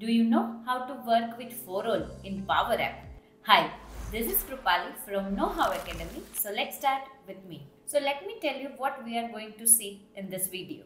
Do you know how to work with ForAll in Power App? Hi, this is Krupali from Know How Academy. So let's start with me. So let me tell you what we are going to see in this video.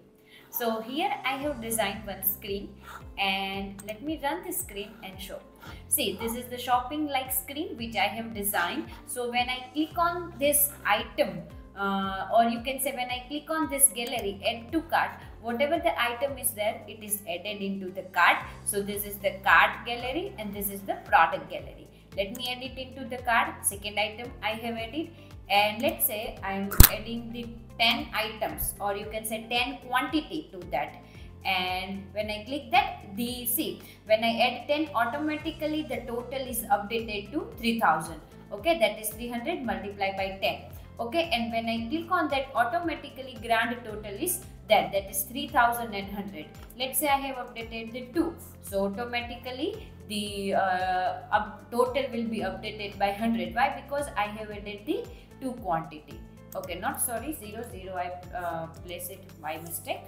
So here I have designed one screen and let me run this screen and show. See this is the shopping like screen which I have designed. So when I click on this item uh, or you can say when I click on this gallery add to cart whatever the item is there it is added into the cart. So this is the cart gallery and this is the product gallery. Let me add it into the cart. Second item I have added. And let's say I am adding the 10 items or you can say 10 quantity to that. And when I click that the see when I add 10 automatically the total is updated to 3000 okay that is 300 multiplied by 10 okay and when I click on that automatically grand total is that that is 3900 let's say I have updated the 2 so automatically the uh, total will be updated by 100 why? Because I have added the 2 quantity. Okay not sorry 0 0 I uh, place it by mistake.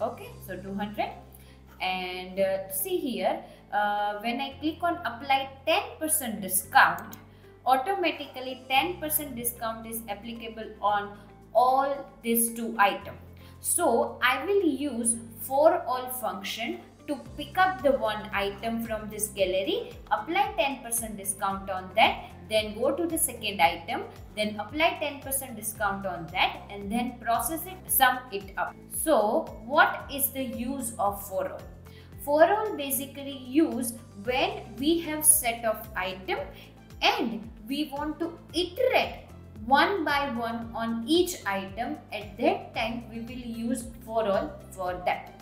Okay so 200 and uh, see here uh, when I click on apply 10% discount automatically 10% discount is applicable on all these two items. So I will use for all function to pick up the one item from this gallery, apply 10% discount on that, then go to the second item, then apply 10% discount on that and then process it, sum it up. So what is the use of for all? For all basically use when we have set of item and we want to iterate one by one on each item at that time we will use for all for that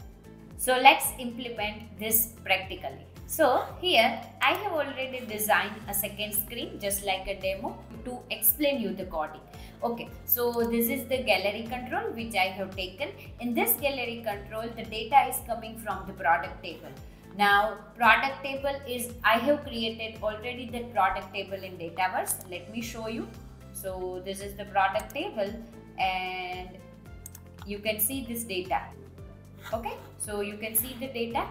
so let's implement this practically so here I have already designed a second screen just like a demo to explain you the coding. Okay, so this is the gallery control which I have taken. In this gallery control, the data is coming from the product table. Now product table is I have created already the product table in Dataverse. Let me show you. So this is the product table and you can see this data. Okay, so you can see the data.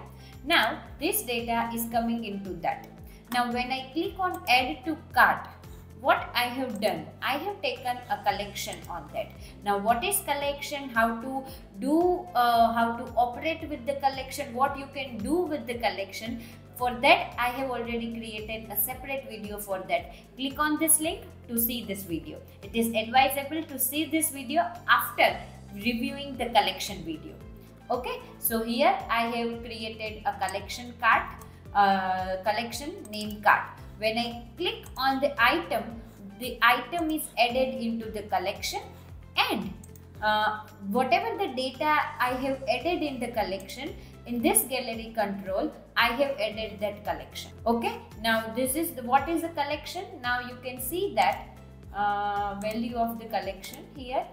Now this data is coming into that. Now when I click on add to cart, what I have done, I have taken a collection on that. Now what is collection, how to do, uh, how to operate with the collection, what you can do with the collection. For that I have already created a separate video for that. Click on this link to see this video. It is advisable to see this video after reviewing the collection video. Okay, so here I have created a collection cart, uh, collection name cart when I click on the item, the item is added into the collection and uh, whatever the data I have added in the collection, in this gallery control, I have added that collection. Okay, now this is the, what is the collection? Now you can see that uh, value of the collection here.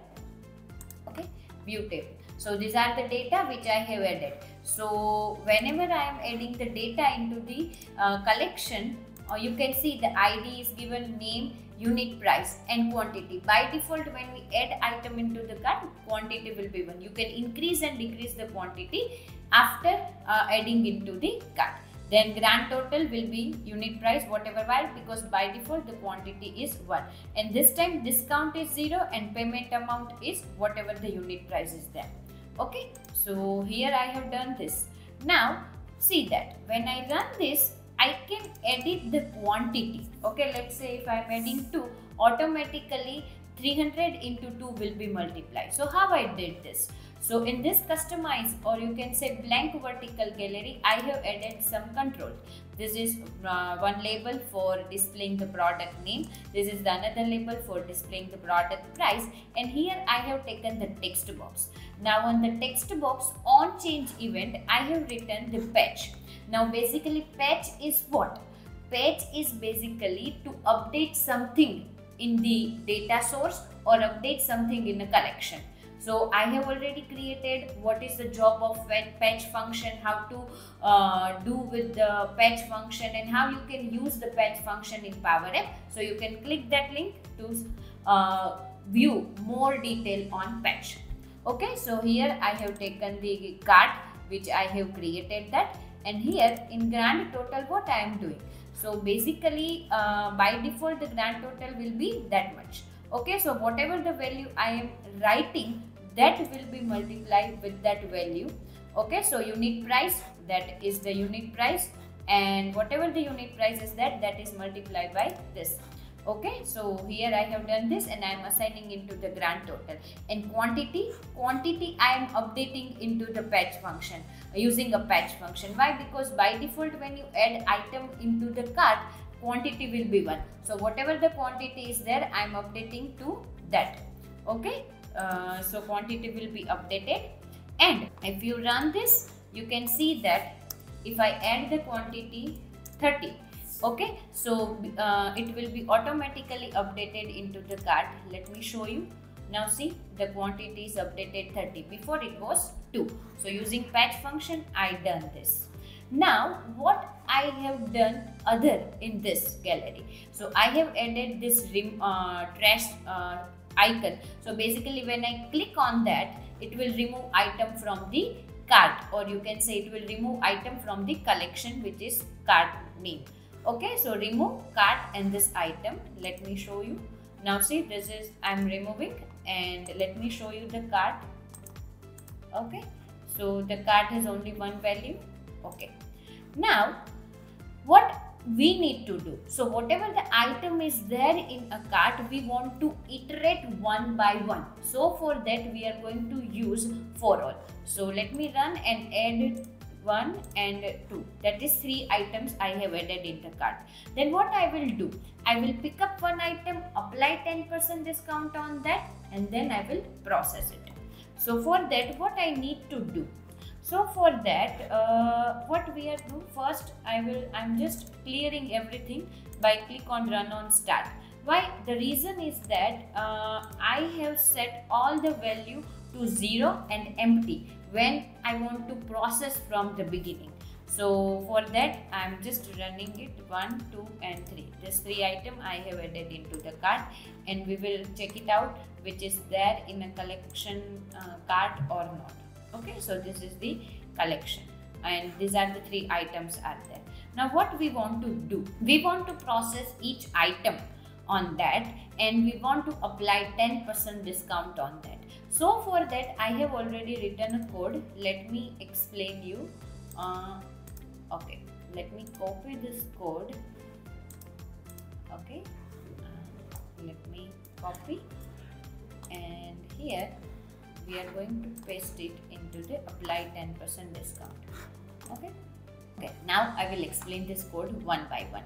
Okay, table. So these are the data which I have added. So whenever I am adding the data into the uh, collection, you can see the ID is given name, unit price and quantity. By default when we add item into the cart, quantity will be 1. You can increase and decrease the quantity after uh, adding into the cart. Then grand total will be unit price whatever while because by default the quantity is 1 and this time discount is 0 and payment amount is whatever the unit price is there. Okay, so here I have done this. Now see that when I run this I can edit the quantity. Okay, let's say if I am adding 2, automatically 300 into 2 will be multiplied. So how I did this? So in this customize or you can say blank vertical gallery, I have added some controls. This is uh, one label for displaying the product name. This is the another label for displaying the product price. And here I have taken the text box. Now on the text box on change event, I have written the patch. Now basically patch is what? Patch is basically to update something in the data source or update something in a collection. So I have already created what is the job of patch function, how to uh, do with the patch function and how you can use the patch function in Power App. So you can click that link to uh, view more detail on patch. Okay, so here I have taken the cart which I have created that and here in grand total what I am doing. So basically uh, by default the grand total will be that much. Okay, so whatever the value I am writing that will be multiplied with that value. Okay, so unit price that is the unit price and whatever the unit price is that that is multiplied by this okay so here i have done this and i am assigning into the grand total. And quantity quantity i am updating into the patch function using a patch function. Why? Because by default when you add item into the cart quantity will be one. So whatever the quantity is there i am updating to that. Okay uh, so quantity will be updated. And if you run this you can see that if I add the quantity 30 okay so uh, it will be automatically updated into the cart. Let me show you. Now see the quantity is updated 30 before it was 2 so using patch function I done this. Now what I have done other in this gallery? So I have added this rim, uh, trash uh, icon. So basically when I click on that it will remove item from the cart. Or you can say it will remove item from the collection which is cart name okay so remove cart and this item let me show you now see this is i'm removing and let me show you the cart okay so the cart has only one value okay now what we need to do. So whatever the item is there in a cart, we want to iterate one by one. So for that we are going to use for all. So let me run and add 1 and 2 that is 3 items I have added in the cart. Then what I will do? I will pick up one item, apply 10% discount on that and then I will process it. So for that what I need to do? so for that uh, what we are doing first i will i'm just clearing everything by click on run on start why the reason is that uh, i have set all the value to zero and empty when i want to process from the beginning. So for that i'm just running it one two and three. This three item i have added into the cart and we will check it out which is there in a collection uh, cart or not. Okay so this is the collection and these are the three items are there. Now what we want to do we want to process each item on that and we want to apply 10% discount on that so for that i have already written a code. Let me explain you. Uh, okay. Let me copy this code. Okay. Uh, let me copy. And here we are going to paste it into the apply 10% discount. Okay. Okay. Now i will explain this code one by one.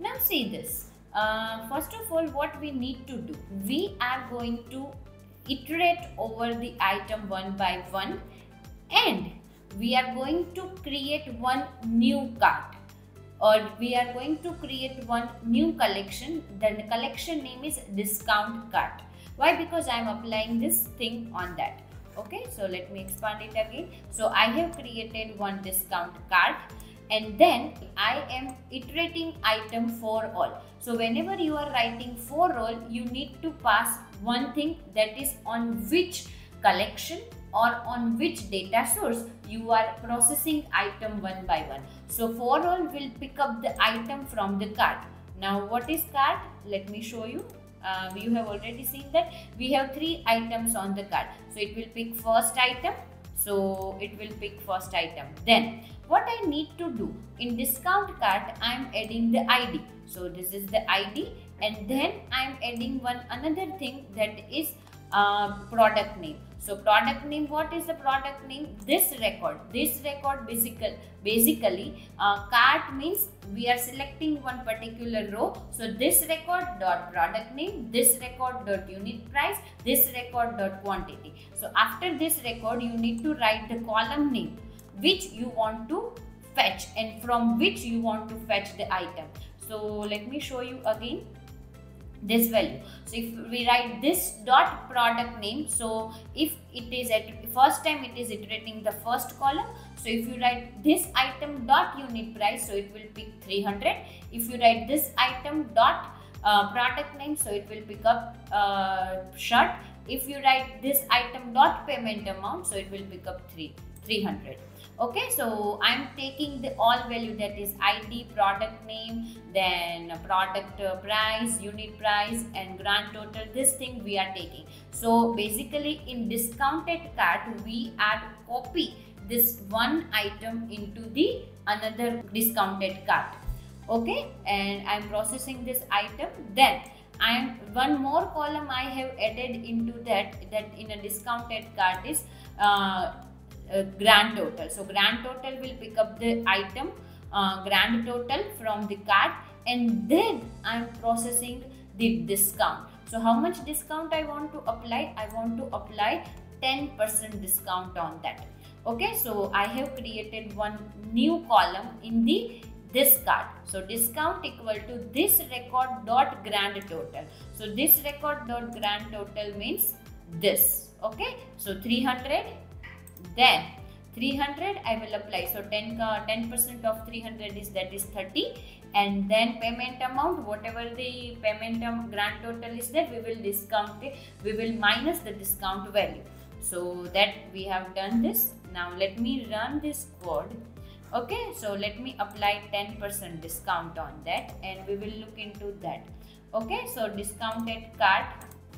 Now see this. Uh, first of all what we need to do we are going to iterate over the item one by one. And we are going to create one new cart or we are going to create one new collection. The collection name is discount cart why? Because i am applying this thing on that. Okay so let me expand it again. So i have created one discount cart and then i am iterating item for all. So whenever you are writing for all you need to pass one thing that is on which collection or on which data source you are processing item one by one. So for all will pick up the item from the cart. Now what is cart? Let me show you. Uh, you have already seen that. We have three items on the cart so it will pick first item so it will pick first item. Then what i need to do in discount cart i am adding the id so this is the id and then i am adding one another thing that is uh, product name so product name, what is the product name? This record. This record basically, basically uh, cart means we are selecting one particular row. So this record dot product name, this record dot unit price, this record dot quantity. So after this record, you need to write the column name which you want to fetch and from which you want to fetch the item. So let me show you again this value. So if we write this dot product name so if it is at first time it is iterating the first column so if you write this item dot unit price so it will pick 300 if you write this item dot uh, product name so it will pick up uh, shirt if you write this item dot payment amount so it will pick up 3 300 okay so i'm taking the all value that is id product name then product uh, price unit price and grand total. This thing we are taking. So basically in discounted cart we add copy this one item into the another discounted cart. Okay and i'm processing this item. Then and one more column i have added into that that in a discounted cart is uh, uh, grand total. So grand total will pick up the item uh, grand total from the cart and then I am processing the discount. So how much discount I want to apply? I want to apply 10% discount on that. Okay, so I have created one new column in the this card. So discount equal to this record dot grand total. So this record dot grand total means this. Okay, so 300 then 300 I will apply. So 10 percent uh, of 300 is that is 30 and then payment amount whatever the payment um, grand total is there we will discount it. We will minus the discount value. So that we have done this. Now let me run this code okay so let me apply 10% discount on that and we will look into that. Okay so discounted cart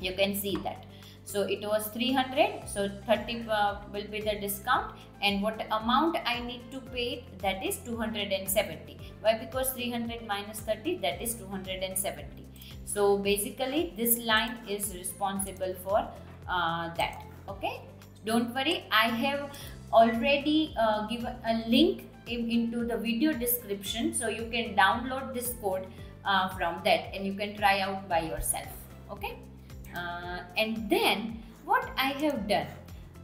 you can see that so it was 300. So 30 uh, will be the discount and what amount I need to pay that is 270. Why? Because 300 minus 30 that is 270. So basically this line is responsible for uh, that. Okay. Don't worry. I have already uh, given a link in, into the video description. So you can download this code uh, from that and you can try out by yourself. Okay uh, and then what I have done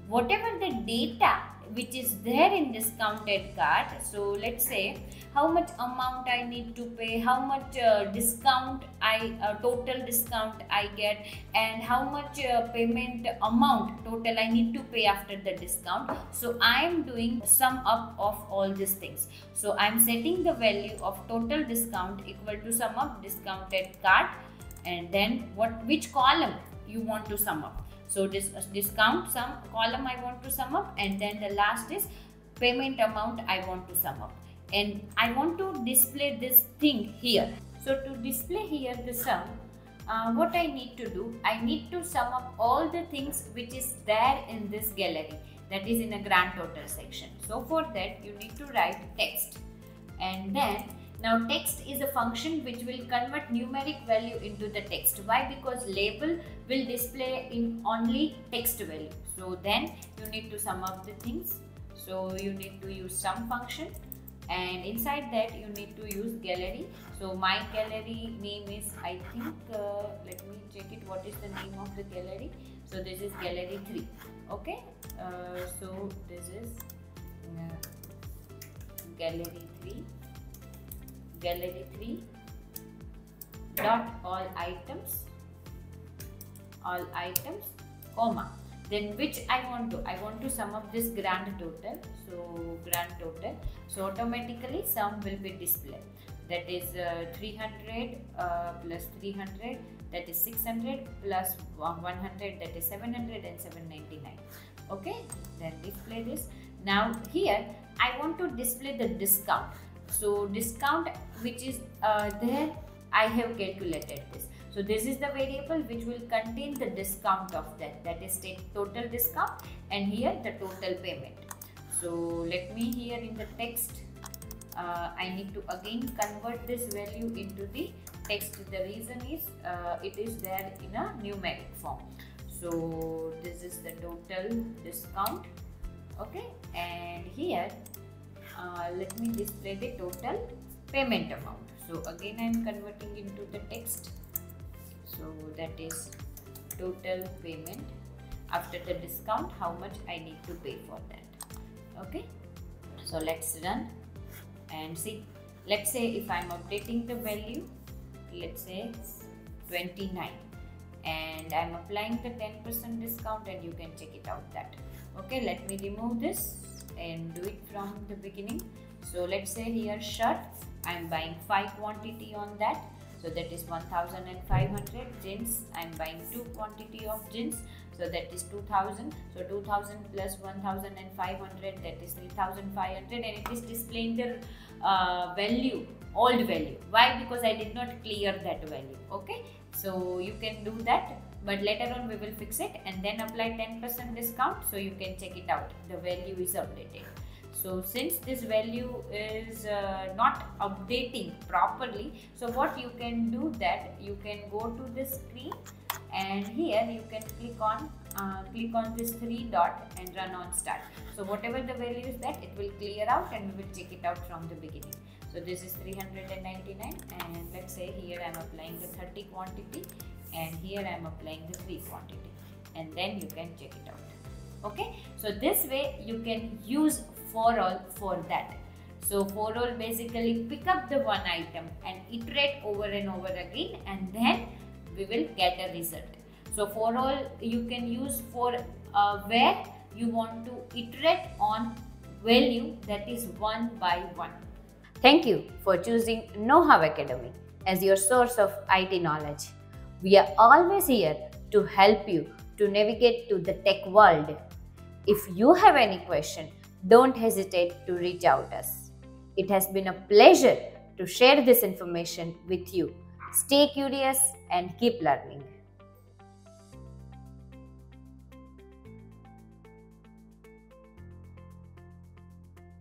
whatever the data which is there in this discounted cart so let's say how much amount i need to pay how much uh, discount i uh, total discount i get and how much uh, payment amount total i need to pay after the discount. So i am doing sum up of all these things. So i am setting the value of total discount equal to sum of discounted cart and then what which column you want to sum up? So this discount sum column i want to sum up and then the last is payment amount i want to sum up. And i want to display this thing here. So to display here the sum uh, what i need to do i need to sum up all the things which is there in this gallery. That is in a grand total section. So for that you need to write text. And then now text is a function which will convert numeric value into the text. Why? Because label will display in only text value. So then you need to sum up the things. So you need to use sum function and inside that you need to use gallery. So my gallery name is I think uh, let me check it what is the name of the gallery. So this is gallery 3 okay. Uh, so this is uh, gallery 3 gallery 3 dot all items all items comma. Then which I want to I want to sum up this grand total. So grand total. So automatically sum will be displayed that is uh, 300 uh, plus 300 that is 600 plus 100 that is 700 and 799 okay? Then display this. Now here I want to display the discount so discount which is uh, there I have calculated this. So this is the variable which will contain the discount of that that is take total discount and here the total payment. So let me here in the text uh, I need to again convert this value into the text. The reason is uh, it is there in a numeric form. So this is the total discount okay and here uh, let me display the total payment amount. So again I am converting into the text. So that is total payment. After the discount how much I need to pay for that. Okay? So let's run and see. Let's say if I'm updating the value let's say it's 29 and I'm applying the 10% discount and you can check it out that. Okay let me remove this and do it from the beginning. So let's say here shirt i'm buying 5 quantity on that. So that is 1500 jeans. I'm buying 2 quantity of jeans. So that is 2000 so 2000 plus 1500 that is 3500 and it is displaying the uh, value old value. Why? Because i did not clear that value. Okay? So you can do that but later on we will fix it and then apply 10% discount so you can check it out. The value is updated. So since this value is uh, not updating properly so what you can do that you can go to the screen and here you can click on uh, click on this three dot and run on start. So whatever the value is that it will clear out and we will check it out from the beginning. So this is 399 and let's say here I am applying the 30 quantity and here I am applying the 3 quantity. And then you can check it out. Okay? So this way you can use for all for that. So for all basically pick up the one item and iterate over and over again and then we will get a result. So for all you can use for uh, where you want to iterate on value that is one by one. Thank you for choosing Know How Academy as your source of IT knowledge. We are always here to help you to navigate to the tech world. If you have any question, don't hesitate to reach out us. It has been a pleasure to share this information with you. Stay curious and keep learning.